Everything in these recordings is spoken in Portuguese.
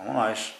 Vamos nós.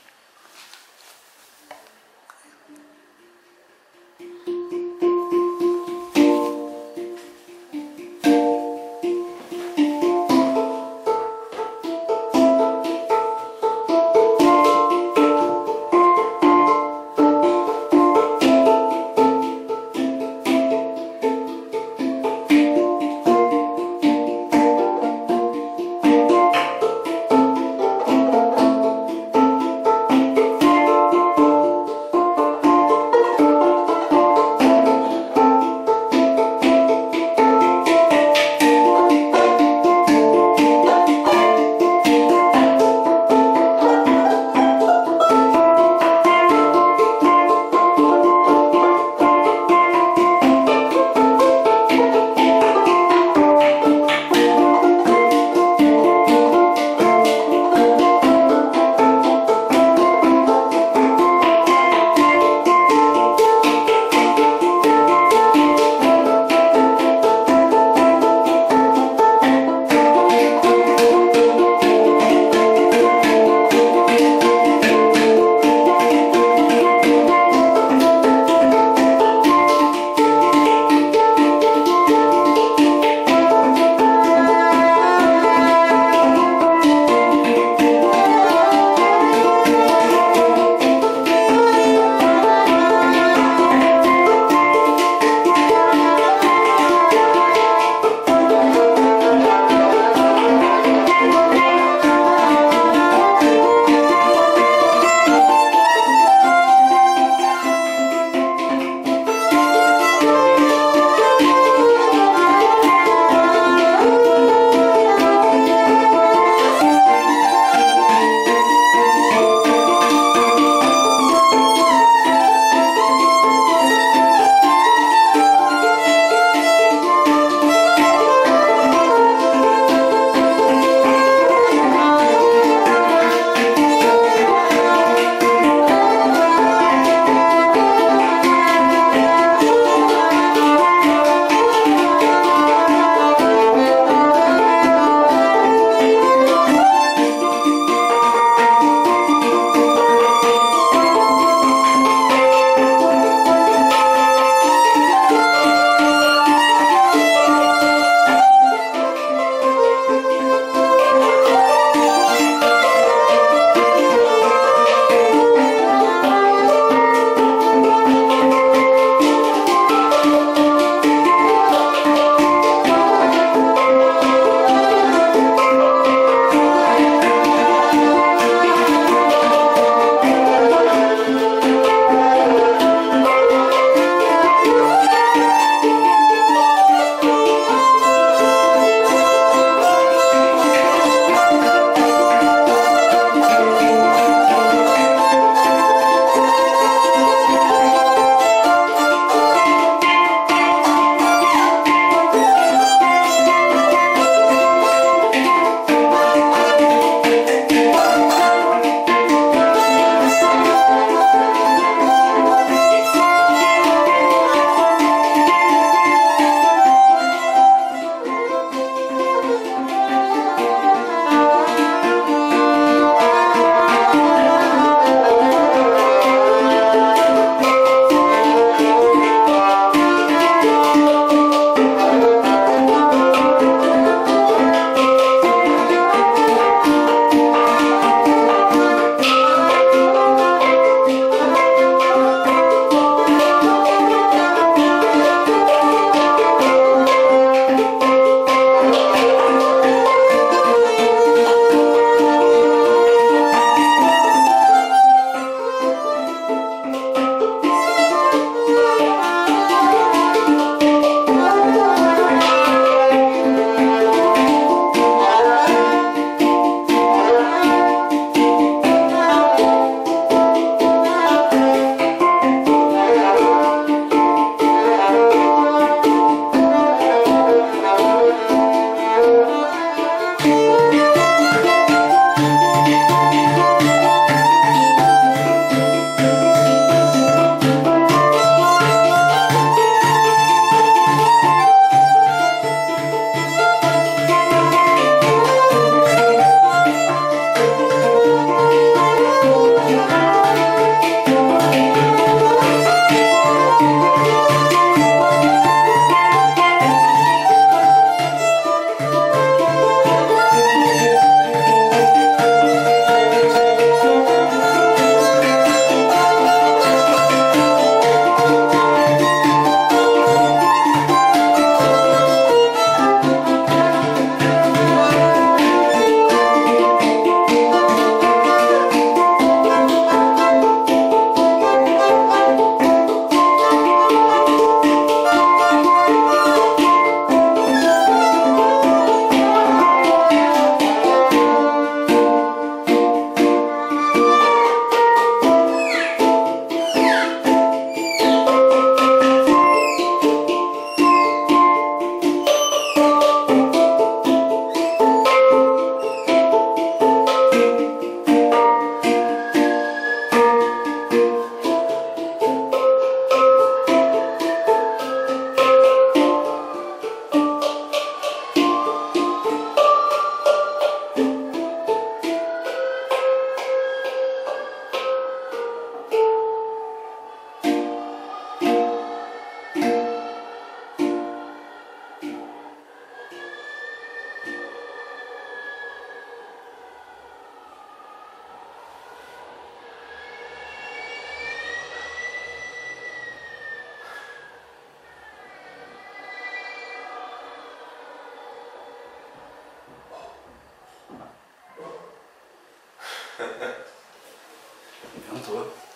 пространство